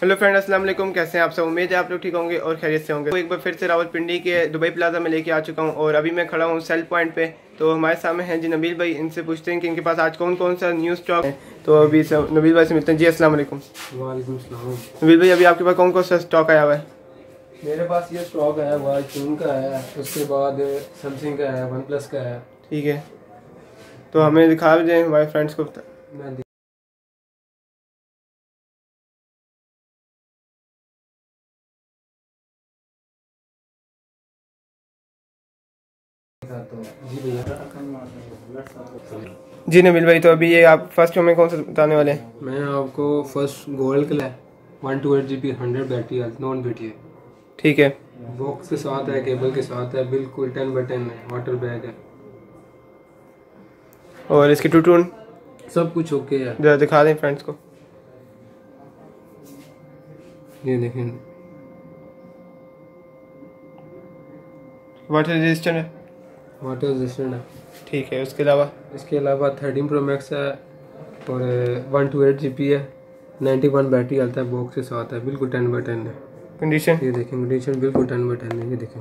Hello friend अस्सलाम वालेकुम कैसे हैं आप सब? उम्मीद है आप लोग ठीक होंगे और खैरियत से होंगे। तो एक बार फिर से रावलपिंडी के दुबई प्लाजा में लेके आ चुका हूँ और अभी मैं खड़ा हूँ सेल पॉइंट पे। तो हमारे सामने हैं जी नबील भाई। इनसे पूछते हैं कि इनके पास आज कौन कौन सा न्यू स्टॉक है। तो अभी से नबील भाई से मिलते हैं। जी वालेकुम नबील भाई अभी आपके पास कौन कौन सा स्टॉक आया हुआ है? मेरे पास ये स्टॉक है वाई चून का है उसके बाद सैमसंग का है वन प्लस का है। ठीक है। तो हमें दिखा दें हमारे फ्रेंड्स को। मैं जी नबील भाई तो अभी ये आप फ़र्स्ट हमें कौन सा बताने वाले हैं? मैं आपको फ़र्स्ट गोल्ड का one two eight G B hundred battery है नॉन बैटरी है। ठीक है। बॉक्स के साथ है केबल के साथ है बिल्कुल टेन बाई टेन है वाटर बैग है। और इसकी टू टून सब कुछ ओके है। जरा दिखा दें फ्रेंड्स को। ये देखें। वाटर रजिस्टर है। वाटर रेजिस्टेंट है। ठीक है उसके अलावा? इसके अलावा थर्टीन प्रो मैक्स है और one two eight G P है। नाइन्टी वन बैटरी आता है बॉक्स के साथ है बिल्कुल टेन बाई टेन है। कंडीशन ये देखें कंडीशन बिल्कुल टेन बाई टेन है ये देखें।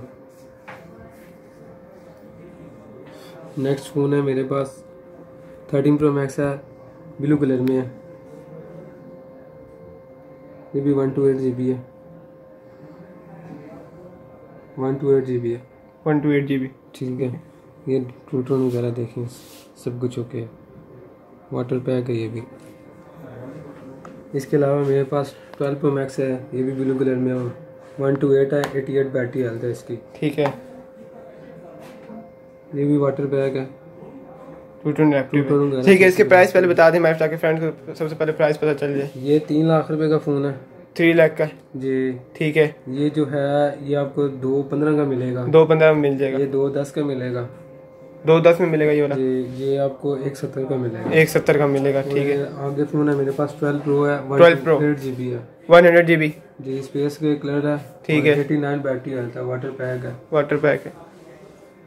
नेक्स्ट फ़ोन है मेरे पास। थर्टीन प्रो मैक्स है ब्लू कलर में है। ये भी one two eight G B है। One two eight G B है। One two eight G B. ठीक है। ये टूटन वगैरह देखें। सब कुछ ओके वाटर पैक है ये भी। इसके अलावा मेरे पास ट्वेल्व प्रो मैक्स है। ये भी ब्लू कलर में है। वन टू एट है एटी एट बैटरी हेल्थ है इसकी। ठीक है। ये भी वाटर बैग है। ठीक है इसके प्राइस पहले बता दें। ताकि फ्रेंड को सबसे पहले प्राइस पता चल जाए। ये तीन लाख रुपए का फ़ोन है। थ्री लाख का। जी। ठीक है। ये जो है ये आपको दो पंद्रह का मिलेगा। दो पंद्रह में मिल जाएगा। ये दो दस का मिलेगा। दो दस में मिलेगा ये वाला। ये ये आपको एक सत्तर का मिलेगा। एक सत्तर का मिलेगा ठीक है। आगे फ़ोन है मेरे पास ट्वेल्व प्रो है 12 Pro। एट जी बी है। One hundred G B G space के कलर है ठीक है। एटी नाइन बैटरी हेल्थ है वाटर पैक है। वाटर पैक है।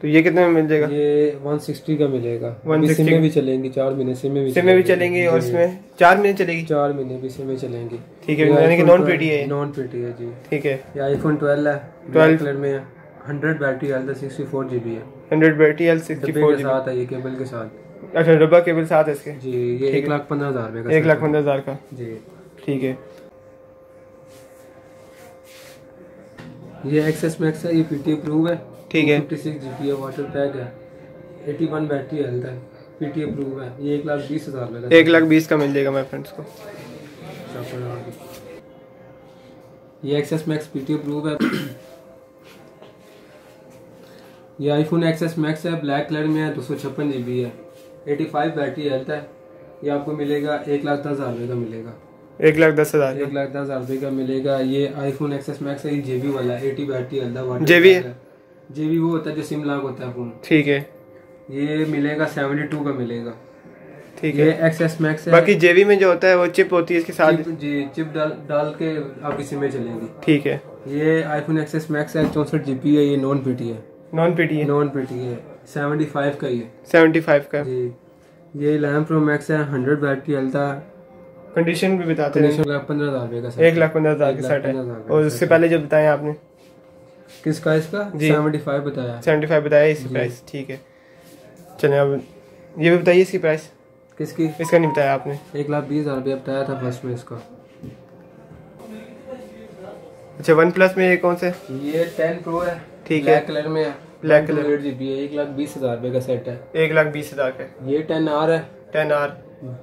तो ये कितने में मिल जाएगा? ये 160 का मिलेगा। 160 सिम में भी चलेंगी चार महीने सिम में भी सिम में भी चलेंगी। और इसमें चार महीने चलेगी। चार महीने भी सिम में चलेंगी। ठीक है यानी कि नॉन पीटी है। नॉन पेटी है जी। ठीक है। ये आईफोन 12 है 12 कलर में है 100 बैटरी है 64 जीबी है हंड्रेड बैटरी एल सिक्सटी डब्बे फोर के साथ है ये केबल के साथ। अच्छा डब्बा केबल साथ है इसके? जी ये एक लाख पंद्रह हज़ार रुपए का एक लाख पंद्रह हज़ार का। जी। ठीक है। ये एक्सेस मैक्स है ये पीटी अप्रूव है। ठीक है। 56 जीबी है वाटर पैक है। 81 बैटरी हेल्थ है पीटी अप्रूव है। ये एक लाख बीस हज़ार रुपए का एक लाख बीस का मिल जाएगा मेरे फ्रेंड्स को। ये एक्सेस मैक्स पीटी अप्रूव है। ये आईफोन एक्सेस मैक्स है ब्लैक कलर में है दो सौ छप्पन जी बी है। एटी फाइव बैटरी हेल्थ है। ये आपको मिलेगा एक लाख दस हज़ार रुपये का मिलेगा। एक लाख दस हज़ार एक लाख दस हज़ार रुपये का मिलेगा। ये आईफोन एक्सेस मैक्स है ये जेबी वाला है एटी बैटरी हेल्थ है JB? जेबी वो होता है जो सिम लॉक होता है फ़ोन ठीक है। ये मिलेगा सेवेंटी टू का मिलेगा। ठीक है। एक्सेस मैक्स है। बाकी जेबी में जो होता है वो चिप होती है इसके साथ। चिप जी चिप डाल डाल के आप सिम में चलेगी। ठीक है। ये आईफोन एक्सेस मैक्स है चौंसठ जीबी है ये नॉन पीटी है। नॉन पीटी है। नॉन पीटी है। सेवेंटी फाइव का ये सेवेंटी फाइव का। जी। ये इलेवन प्रो मैक्स है हंड्रेड बैटरी हेल्थ है कंडीशन भी बताते हैं। एक लाख पंद्रह हज़ार का एक लाख पंद्रह हज़ार के सेट है। और उससे पहले जो बताया आपने। किसका इसका? जी। सेवेंटी फाइव बताया। सेवेंटी फाइव बताया इसकी प्राइस ठीक है। चलिए अब ये भी बताइए इसकी प्राइस किसकी? इसका नहीं बताया आपने। एक लाख बीस हज़ार रुपया बताया था फ़र्स्ट में इसका। अच्छा वन प्लस में ये कौन से? ये टेन प्रो है। ठीक है। कलर में है। Black colour. जी बी है। एक लाख बीस हज़ार रुपये का सेट है। एक लाख बीस हज़ार का ये टेन आर है। Ten R.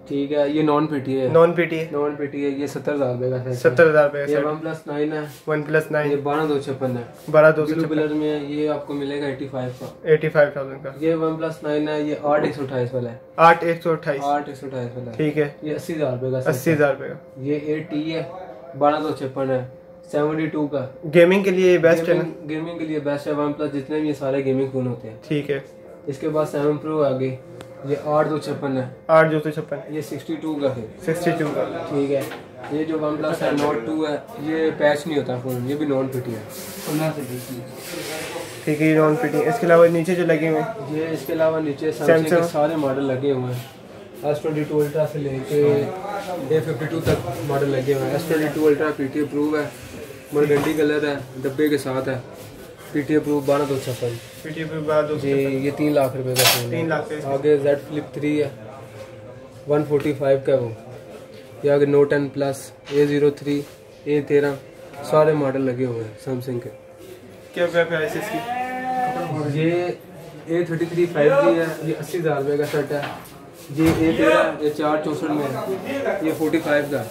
ठीक है ये नॉन पीटी है। नॉन पीटी है नॉन पीटी है ये सत्तर हज़ार रुपये का सेट सत्तर हज़ार रुपये ये वन प्लस नाइन है। वन प्लस नाइन ये बारह दो छप्पन है। बारह दो सौ कलर में ये आपको मिलेगा एटी फाइव का। एटी फाइव थाउज़ेंड का। ये वन प्लस नाइन है ये आठ एक सौ अट्ठाईस वाला है। आठ एक सौ अट्ठाईस। आठ एक सौ अट्ठाईस वाला है। ठीक है। ये अस्सी हज़ार रुपए का अस्सी हज़ार रुपये का। ये ए टी है बारह सौ छप्पन है। सेवेंटी टू का। गेमिंग के लिए बेस्ट है गेमिंग के लिए बेस्ट है वन प्लस जितने भी सारे गेमिंग फ़ोन होते हैं। ठीक है। इसके बाद सेवन प्रो आगे। ये आठ दो छप्पन है। आठ दो सौ छप्पन। ये सिक्सटी टू का है। सिक्सटी टू का। ठीक है। ये जो वन प्लस है नोट टू है ये पैच नहीं होता फ़ोन ये भी नॉन फिटी है ठीक है ये नॉन फिटिंग इसके अलावा नीचे जो लगे हुए हैं? ये इसके अलावा नीचे सैमसंग के सारे मॉडल लगे हुए हैं। एस ट्वेंटी टू अल्ट्रा से लेके ए फिफ्टी टू तक मॉडल लगे हुए हैं। S twenty two ultra P T approve है मरगंडी कलर है डब्बे के साथ है। पी टी अप्रूव बारह दो छप्पन। पीटी पे बाद जी ये तीन लाख रुपए का फ़ोन तीन लाख आगे जेड फ्लिप थ्री है। वन फोर्टी फाइव का वो। ये आगे note ten plus A zero three A तेरह सारे मॉडल लगे हुए हैं सैमसंग के। क्या क्या प्राइस है इसकी? ये A thirty three five G है ये अस्सी हज़ार रुपये का सेट है। ये ए तेरह ये चार चौंसठ में है। ये फोर्टी फाइव का।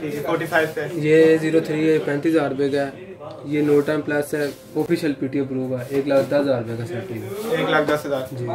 ठीक है फोर्टी फाइव पे ये ज़ीरो थ्री है पैंतीस हज़ार रुपये का है। ये नो टाइम प्लस है ऑफिशियल पी टी अप्रूव है। एक लाख दस हज़ार रुपये का है। एक लाख दस हज़ार। जी।